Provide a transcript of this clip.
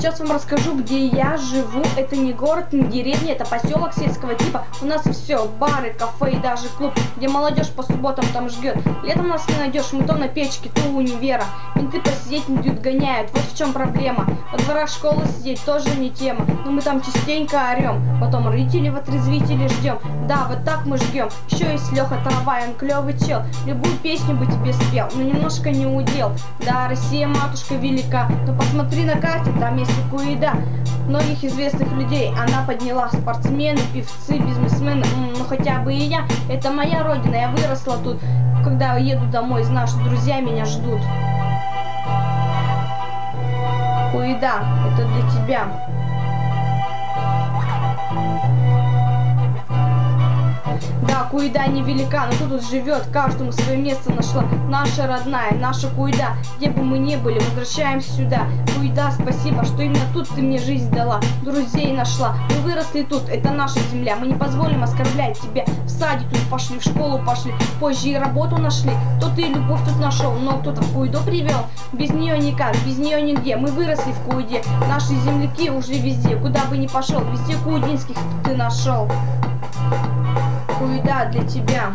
Сейчас вам расскажу, где я живу. Это не город, не деревня, это поселок сельского типа. У нас все, бары, кафе и даже клуб, где молодежь по субботам там жгет. Летом нас не найдешь, мы то на печке, то у универа. Менты посидеть не дают, гоняют, вот в чем проблема. Во дворах школы сидеть тоже не тема, но мы там частенько орем. Потом родители в отрезвители ждем. Да, вот так мы ждем. Еще есть Леха Трава, он клевый чел. Любую песню бы тебе спел, но немножко не удел. Да, Россия матушка велика, но посмотри на карте, там есть Куида. Многих известных людей она подняла. Спортсмены, певцы, бизнесмены, ну хотя бы и я. Это моя родина, я выросла тут. Когда еду домой, знаю, что друзья меня ждут. Куида, это для тебя. Да, Куида невелика, но тут живет, каждому свое место нашла. Наша родная, наша Куида, где бы мы ни были, возвращаемся сюда. Куида, спасибо, что именно тут ты мне жизнь дала, друзей нашла. Мы выросли тут, это наша земля, мы не позволим оскорблять тебя. В садик тут пошли, в школу пошли, позже и работу нашли. Кто-то и любовь тут нашел, но кто-то в Куиду привел. Без нее никак, без нее нигде, мы выросли в Куиде. Наши земляки уже везде, куда бы ни пошел, везде куидинских ты нашел. Хуета для тебя.